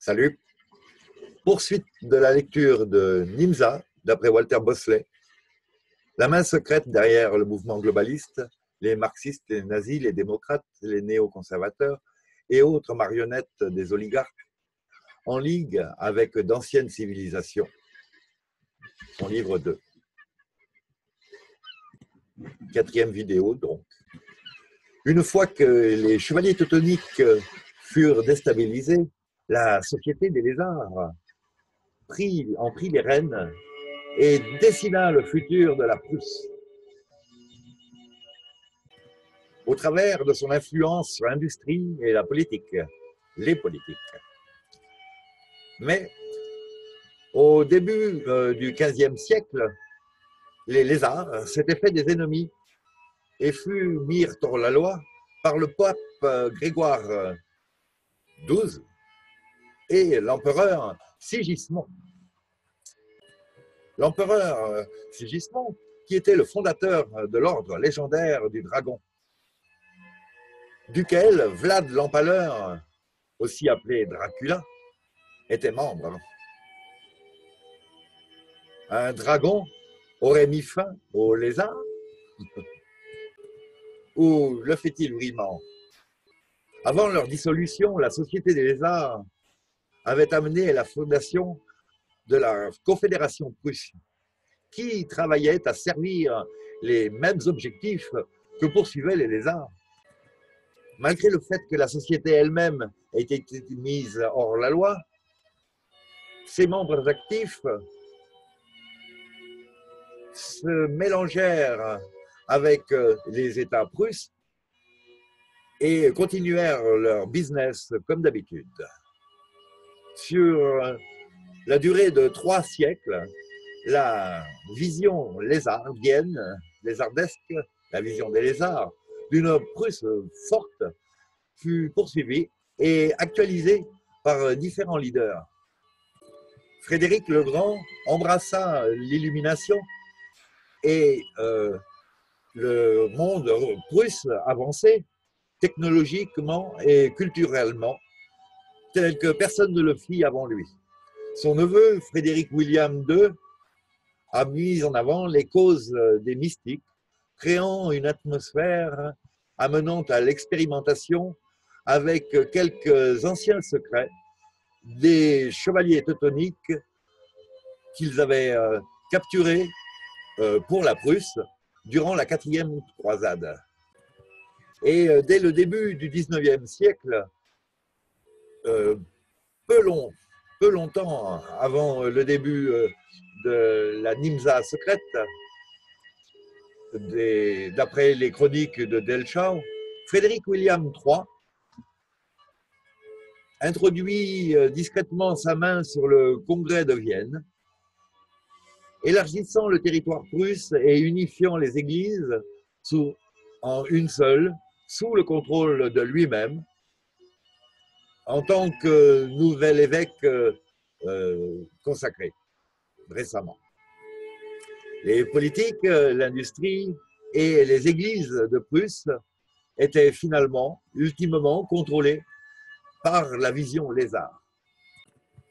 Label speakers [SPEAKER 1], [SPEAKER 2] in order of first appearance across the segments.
[SPEAKER 1] Salut. Poursuite de la lecture de Nimza, d'après Walter Bosley. La main secrète derrière le mouvement globaliste, les marxistes, les nazis, les démocrates, les néoconservateurs et autres marionnettes des oligarques, en ligue avec d'anciennes civilisations. Son livre 2. Quatrième vidéo, donc. Une fois que les chevaliers teutoniques furent déstabilisés, la société des lézards prit, en prit les rênes et dessina le futur de la Prusse. Au travers de son influence sur l'industrie et la politique, les politiques. Mais au début euh, du XVe siècle, les lézards s'étaient fait des ennemis et furent mis hors la loi par le pape euh, Grégoire XII et l'empereur Sigismond. L'empereur euh, Sigismond, qui était le fondateur de l'ordre légendaire du dragon, duquel Vlad l'Empaleur, aussi appelé Dracula, était membre. Un dragon aurait mis fin au lézard Ou le fait-il vraiment? Avant leur dissolution, la Société des lézards avait amené la fondation de la Confédération prusse, qui travaillait à servir les mêmes objectifs que poursuivaient les lézards. Malgré le fait que la société elle-même ait été mise hors la loi, ses membres actifs se mélangèrent avec les États prusses et continuèrent leur business comme d'habitude sur la durée de trois siècles, la vision lézardienne, lézardesque, la vision des lézards, d'une Prusse forte fut poursuivie et actualisée par différents leaders. Frédéric le Grand embrassa l'illumination et euh, le monde prusse avançait technologiquement et culturellement tel que personne ne le fit avant lui. Son neveu, Frédéric William II, a mis en avant les causes des mystiques, créant une atmosphère amenant à l'expérimentation avec quelques anciens secrets des chevaliers teutoniques qu'ils avaient euh, capturés euh, pour la Prusse durant la quatrième croisade. Et euh, dès le début du 19e siècle, peu, long, peu longtemps avant le début euh, de la Nimza secrète, d'après les chroniques de Delchau, Frédéric William III introduit euh, discrètement sa main sur le congrès de Vienne, élargissant le territoire prusse et unifiant les églises en une seule, sous le contrôle de lui-même, en tant que nouvel évêque euh, euh, consacré récemment. Les politiques, euh, l'industrie et les églises de Prusse étaient finalement, ultimement, contrôlées par la vision lézard.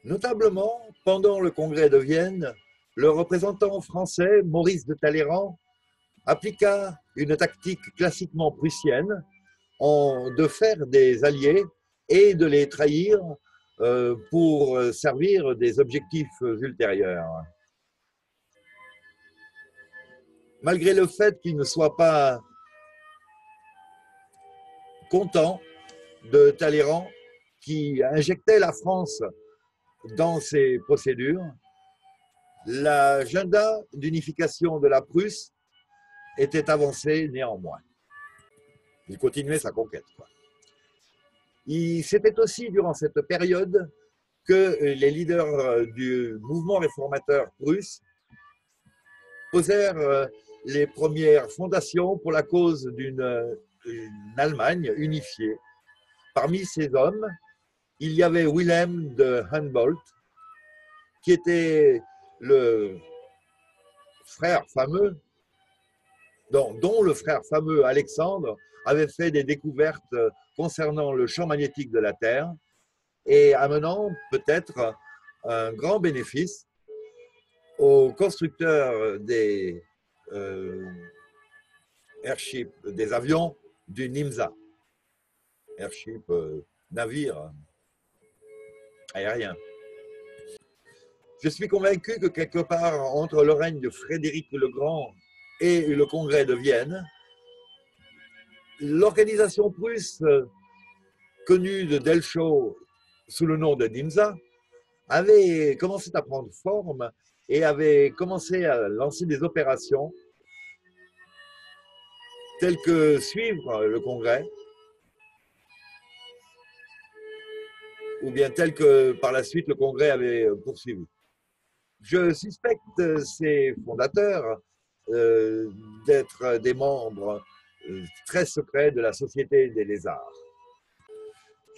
[SPEAKER 1] Notablement, pendant le congrès de Vienne, le représentant français, Maurice de Talleyrand, appliqua une tactique classiquement prussienne en de faire des alliés et de les trahir euh, pour servir des objectifs ultérieurs. Malgré le fait qu'il ne soit pas content de Talleyrand qui injectait la France dans ses procédures, l'agenda d'unification de la Prusse était avancé néanmoins. Il continuait sa conquête. C'était aussi durant cette période que les leaders euh, du mouvement réformateur russe posèrent euh, les premières fondations pour la cause d'une Allemagne unifiée. Parmi ces hommes, il y avait Wilhelm de Humboldt, qui était le frère fameux, dont le frère fameux Alexandre avait fait des découvertes concernant le champ magnétique de la Terre et amenant peut-être un grand bénéfice aux constructeurs des euh, airships, des avions du NIMSA. Airship, euh, navire aérien. Je suis convaincu que quelque part entre le règne de Frédéric le Grand et le congrès de Vienne, l'organisation prusse connue de Delchaux sous le nom de NIMSA avait commencé à prendre forme et avait commencé à lancer des opérations telles que suivre le congrès, ou bien telles que par la suite le congrès avait poursuivi. Je suspecte ces fondateurs euh, d'être des membres euh, très secrets de la Société des lézards.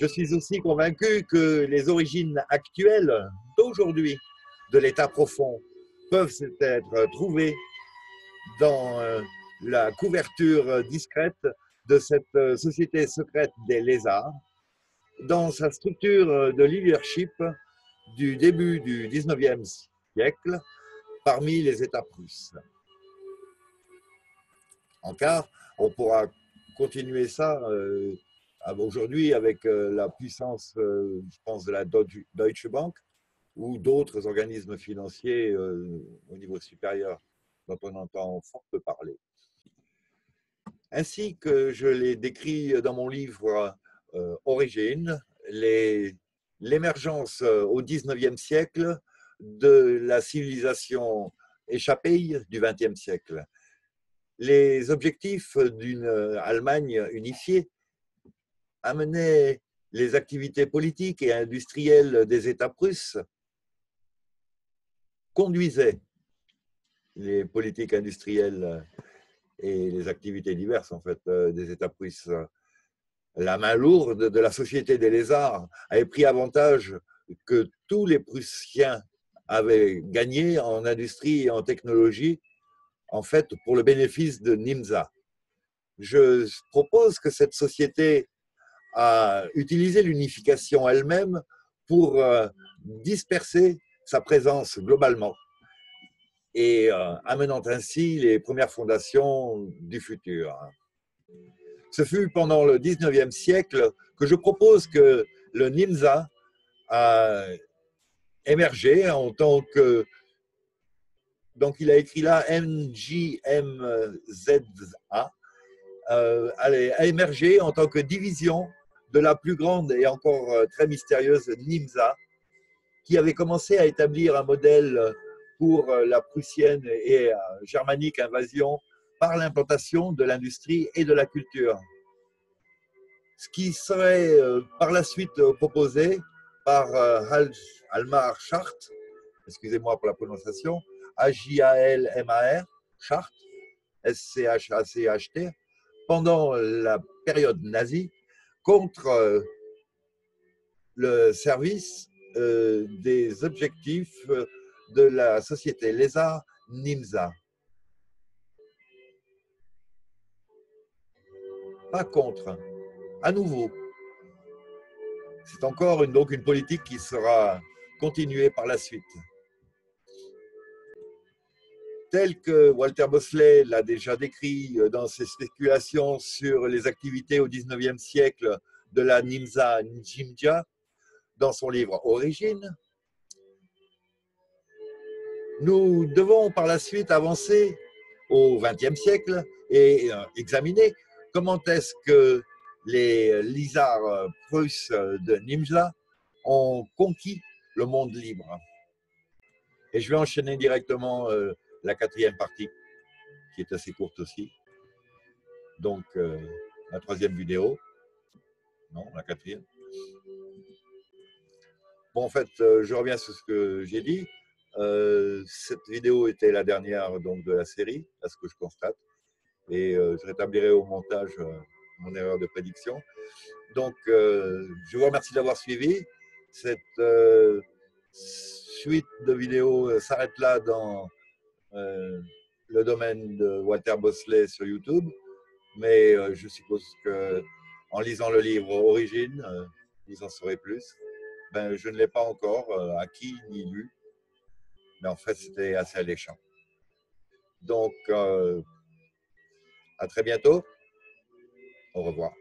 [SPEAKER 1] Je suis aussi convaincu que les origines actuelles d'aujourd'hui de l'état profond peuvent être trouvées dans euh, la couverture discrète de cette société secrète des lézards, dans sa structure de leadership du début du 19e siècle parmi les États prusses. Encore, on pourra continuer ça euh, aujourd'hui avec euh, la puissance, euh, je pense, de la Deutsche Bank ou d'autres organismes financiers au niveau supérieur dont on entend fort peu parler. Ainsi que je l'ai décrit dans mon livre Origine, l'émergence au XIXe siècle de la civilisation échappée du XXe siècle. Les objectifs d'une Allemagne unifiée amenaient les activités politiques et industrielles des États prusses, conduisaient les politiques industrielles et les activités diverses en fait des États prusses. La main lourde de la société des lézards avait pris avantage que tous les Prussiens avait gagné en industrie et en technologie, en fait, pour le bénéfice de Nimza. Je propose que cette société a utilisé l'unification elle-même pour euh, disperser sa présence globalement et euh, amenant ainsi les premières fondations du futur. Ce fut pendant le 19e siècle que je propose que le NIMSA a émergé en tant que. Donc, il a écrit là NJMZA, euh, a émergé en tant que division de la plus grande et encore euh, très mystérieuse NIMSA, qui avait commencé à établir un modèle pour euh, la prussienne et germanique invasion par l'implantation de l'industrie et de la culture. Ce qui serait par la suite proposé par Almar Chart, excusez-moi pour la prononciation, A-J-A-L-M-A-R, Chart, S-C-H-A-C-H-T, pendant la période nazie, contre euh, le service euh, des objectifs de la société Lézard Nimza. Pas contre, à nouveau. C'est encore une, donc une politique qui sera continuer par la suite. Tel que Walter Bosley l'a déjà décrit euh, dans ses spéculations sur les activités au XIXe siècle de la Nimza Njimja, dans son livre Origine, nous devons par la suite avancer au XXe siècle et euh, examiner comment est-ce que les lizards prusses de Nimza ont conquis le monde libre. Et je vais enchaîner directement euh, la quatrième partie, qui est assez courte aussi. Donc, euh, la troisième vidéo. Non, la quatrième. Bon, en fait, euh, je reviens sur ce que j'ai dit. cette vidéo était la dernière donc, de la série, à ce que je constate. Et je rétablirai au montage mon erreur de prédiction. Donc, je vous remercie d'avoir suivi. Cette suite de vidéos euh, s'arrête là dans euh, le domaine de Walter Bosley sur YouTube, mais euh, je suppose que en lisant le livre Origine, vous en saurez plus. ben, je ne l'ai pas encore euh, acquis ni lu. Mais en fait, c'était assez alléchant. Donc, euh, à très bientôt. Au revoir.